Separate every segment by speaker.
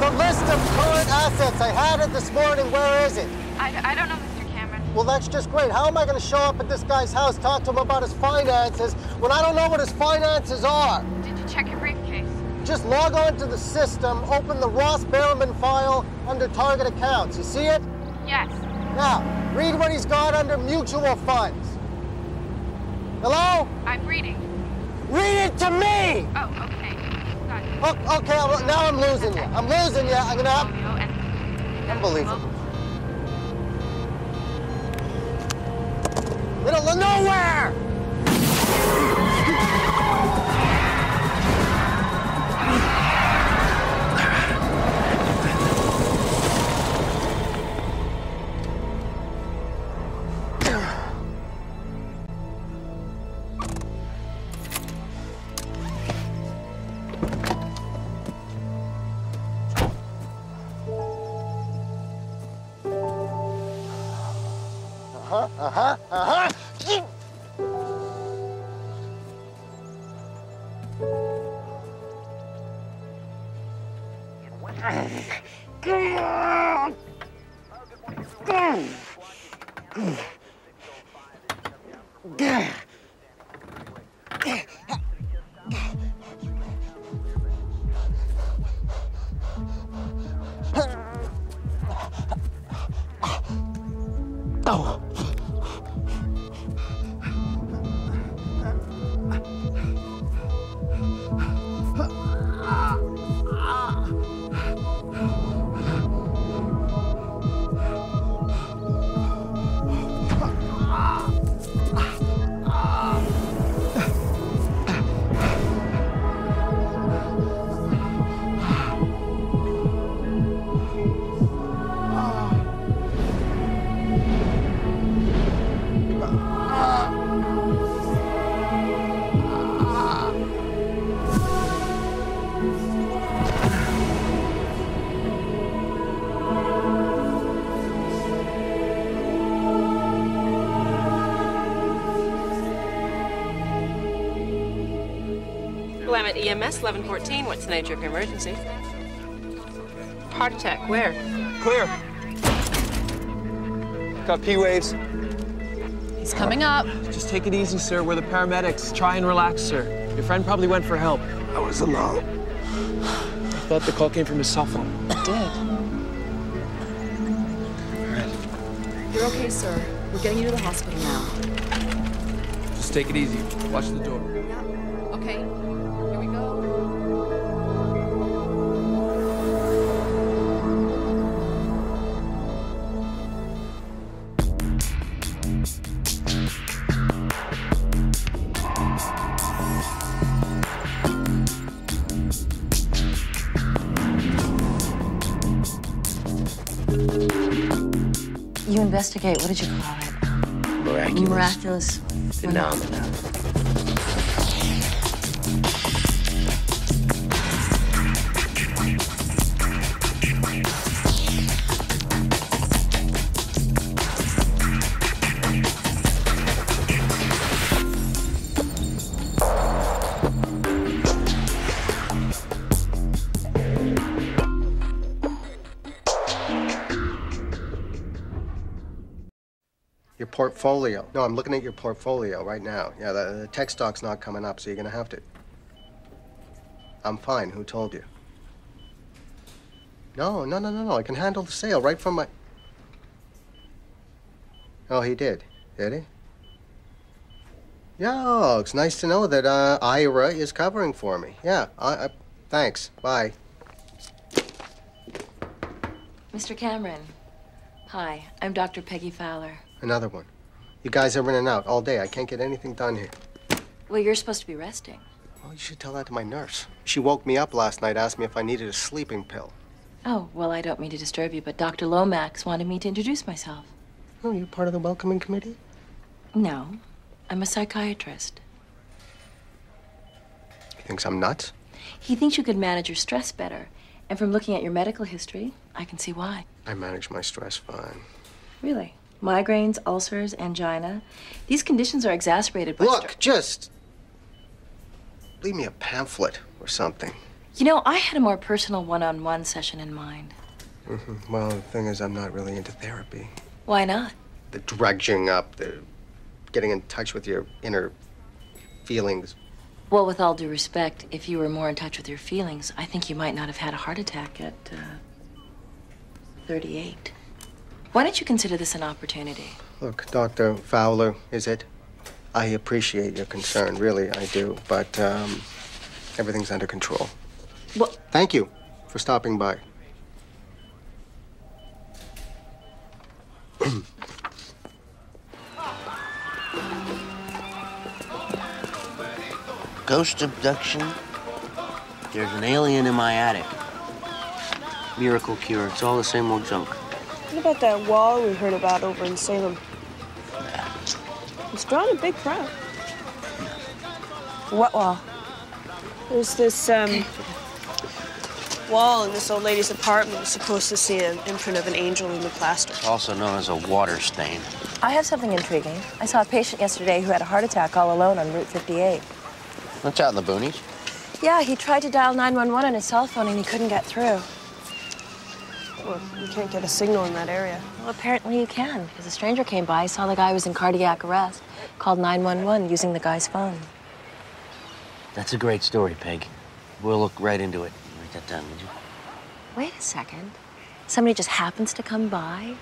Speaker 1: The list of current assets, I had it this morning. Where is it?
Speaker 2: I, I don't know, Mr. Cameron.
Speaker 1: Well, that's just great. How am I going to show up at this guy's house, talk to him about his finances, when I don't know what his finances are?
Speaker 2: Did you check your briefcase?
Speaker 1: Just log on to the system, open the Ross Berriman file under target accounts. You see it?
Speaker 2: Yes.
Speaker 1: Now, read what he's got under mutual funds. Hello?
Speaker 2: I'm reading.
Speaker 1: Read it to me!
Speaker 2: Oh, okay. Got it.
Speaker 1: O- okay, I'm- now I'm losing you. I'm losing you. I'm gonna have... Unbelievable. Middle of nowhere! Come on!
Speaker 3: Willamette EMS 1114. What's the nature of your emergency? Heart attack. Where?
Speaker 4: Clear. Got P waves.
Speaker 5: He's coming up.
Speaker 4: Just take it easy, sir. We're the paramedics. Try and relax, sir. Your friend probably went for help.
Speaker 1: I was alone.
Speaker 4: I thought the call came from his cell phone.
Speaker 5: It did. You're okay, sir. We're getting you to the hospital now.
Speaker 4: Just take it easy. Watch the door.
Speaker 5: Okay.
Speaker 6: Investigate. What did you call it?
Speaker 7: Miraculous.
Speaker 6: Miraculous.
Speaker 7: Phenomena.
Speaker 1: Portfolio. No, I'm looking at your portfolio right now. Yeah, the, the tech stock's not coming up, so you're gonna have to. I'm fine. Who told you? No, no, no, no, no. I can handle the sale right from my. Oh, he did. Did he? Yeah, it's nice to know that uh, Ira is covering for me. Yeah, I, I, thanks. Bye.
Speaker 6: Mr. Cameron. Hi, I'm Dr. Peggy Fowler.
Speaker 1: Another one. You guys are in and out all day. I can't get anything done here.
Speaker 6: Well, you're supposed to be resting.
Speaker 1: Well, you should tell that to my nurse. She woke me up last night, asked me if I needed a sleeping pill.
Speaker 6: Oh, well, I don't mean to disturb you, but Dr. Lomax wanted me to introduce myself.
Speaker 1: Oh, you're part of the welcoming committee?
Speaker 6: No, I'm a psychiatrist.
Speaker 1: He thinks I'm nuts?
Speaker 6: He thinks you could manage your stress better. And from looking at your medical history, I can see why.
Speaker 1: I manage my stress fine.
Speaker 6: Really? Migraines, ulcers, angina. These conditions are exacerbated by
Speaker 1: Look, just leave me a pamphlet or something.
Speaker 6: You know, I had a more personal one on one session in mind.
Speaker 1: Mm-hmm. Well, the thing is, I'm not really into therapy.
Speaker 6: Why not?
Speaker 1: The dredging up, the getting in touch with your inner feelings.
Speaker 6: Well, with all due respect, if you were more in touch with your feelings, I think you might not have had a heart attack at uh, 38. Why don't you consider this an opportunity?
Speaker 1: Look, Dr. Fowler, is it? I appreciate your concern, really, I do, but um, everything's under control.
Speaker 6: Well,
Speaker 1: Thank you for stopping by.
Speaker 7: Ghost abduction. There's an alien in my attic. Miracle cure. It's all the same old junk.
Speaker 8: What about that wall we heard about over in Salem? It's drawn a big crowd. What wall? There's this um, wall in this old lady's apartment. It's supposed to see an imprint of an angel in the plaster.
Speaker 7: Also known as a water stain.
Speaker 9: I have something intriguing. I saw a patient yesterday who had a heart attack all alone on Route 58.
Speaker 7: That's out in the boonies.
Speaker 9: Yeah, he tried to dial 911 on his cell phone and he couldn't get through.
Speaker 8: Well, you can't get a signal in that area.
Speaker 9: Well, apparently you can, because a stranger came by, saw the guy was in cardiac arrest, called 911 using the guy's phone.
Speaker 7: That's a great story, Peg. We'll look right into it. Write that down, would you?
Speaker 9: Wait a second. Somebody just happens to come by,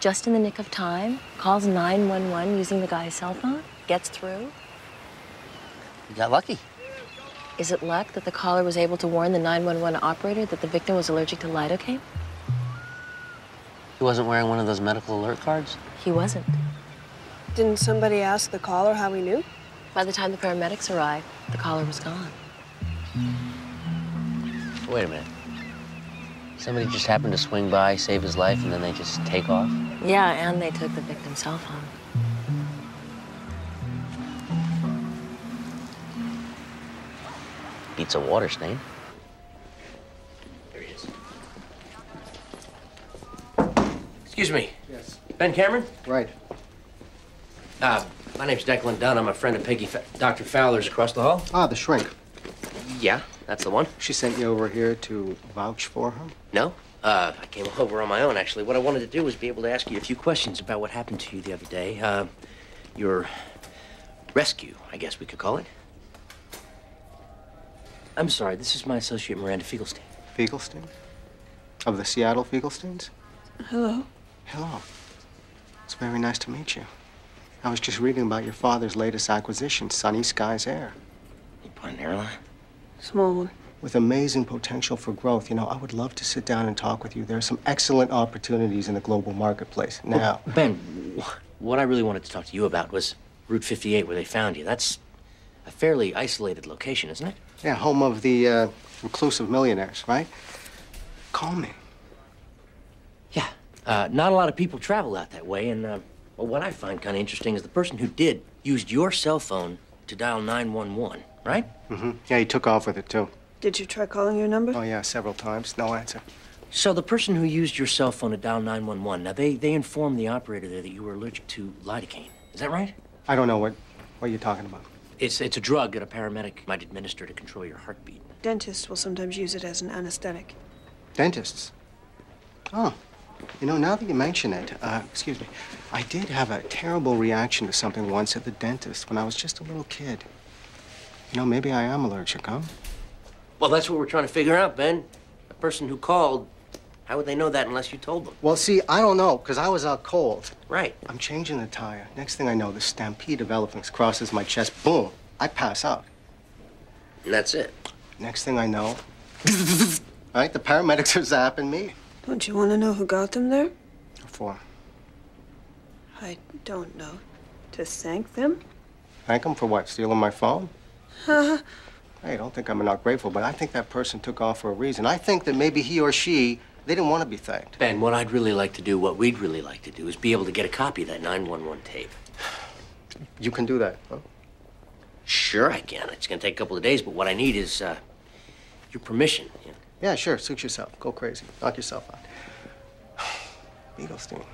Speaker 9: just in the nick of time, calls 911 using the guy's cell phone, gets through.
Speaker 7: You got lucky.
Speaker 9: Is it luck that the caller was able to warn the 911 operator that the victim was allergic to lidocaine?
Speaker 7: He wasn't wearing one of those medical alert cards?
Speaker 9: He wasn't.
Speaker 8: Didn't somebody ask the caller how he knew?
Speaker 9: By the time the paramedics arrived, the caller was gone.
Speaker 7: Wait a minute. Somebody just happened to swing by, save his life, and then they just take off?
Speaker 9: Yeah, and they took the victim's cell phone.
Speaker 7: Beats a water stain. Excuse me.
Speaker 1: Yes.
Speaker 7: Ben Cameron?
Speaker 1: Right.
Speaker 7: Uh, my name's Declan Dunn. I'm a friend of Peggy, Fa- Dr. Fowler's across the hall.
Speaker 1: Ah, the shrink.
Speaker 7: Yeah, that's the one.
Speaker 1: She sent you over here to vouch for her?
Speaker 7: No? Uh, I came over on my own, actually. What I wanted to do was be able to ask you a few questions about what happened to you the other day. Uh, your rescue, I guess we could call it. I'm sorry, this is my associate Miranda Feigelsteen.
Speaker 1: Feigelsteen? Of the Seattle Feigelsteens?
Speaker 8: Hello.
Speaker 1: Hello. It's very nice to meet you. I was just reading about your father's latest acquisition, Sunny Skies Air.
Speaker 7: You bought an airline?
Speaker 8: Small one.
Speaker 1: With amazing potential for growth. You know, I would love to sit down and talk with you. There are some excellent opportunities in the global marketplace. Now,
Speaker 7: Ben, what I really wanted to talk to you about was Route 58, where they found you. That's a fairly isolated location, isn't it?
Speaker 1: yeah, home of the uh, reclusive millionaires, right? Call me.
Speaker 7: Yeah. Uh, not a lot of people travel out that way, and uh, well, what I find kind of interesting is the person who did used your cell phone to dial 911, right?
Speaker 1: Mm-hmm. Yeah, he took off with it, too.
Speaker 8: Did you try calling your number?
Speaker 1: Oh, yeah, several times. No answer.
Speaker 7: So the person who used your cell phone to dial 911, now they, they informed the operator there that you were allergic to lidocaine. Is that right?
Speaker 1: I don't know what, what you're talking about.
Speaker 7: It's, it's a drug that a paramedic might administer to control your heartbeat.
Speaker 8: Dentists will sometimes use it as an anesthetic.
Speaker 1: Dentists. Oh, you know, now that you mention it, uh, excuse me, I did have a terrible reaction to something once at the dentist when I was just a little kid. You know, maybe I am allergic, huh?
Speaker 7: Well, that's what we're trying to figure out, Ben. The person who called, how would they know that unless you told them?
Speaker 1: Well, see, I don't know, because I was out cold.
Speaker 7: Right.
Speaker 1: I'm changing the tire. Next thing I know, the stampede of elephants crosses my chest. Boom! I pass out.
Speaker 7: And that's it.
Speaker 1: Next thing I know, right, the paramedics are zapping me.
Speaker 8: Don't you want to know who got them there?
Speaker 1: For?
Speaker 8: I don't know. To thank them?
Speaker 1: Thank them for what? Stealing my phone? Hey, don't think I'm not grateful, but I think that person took off for a reason. I think that maybe he or she, they didn't want to be thanked.
Speaker 7: Ben, what I'd really like to do, what we'd really like to do, is be able to get a copy of that 911 tape.
Speaker 1: You can do that, huh?
Speaker 7: Sure, I can. It's gonna take a couple of days, but what I need is uh, your permission. you know.
Speaker 1: Yeah, sure. Suit yourself. Go crazy. Knock yourself out. Beaglestein.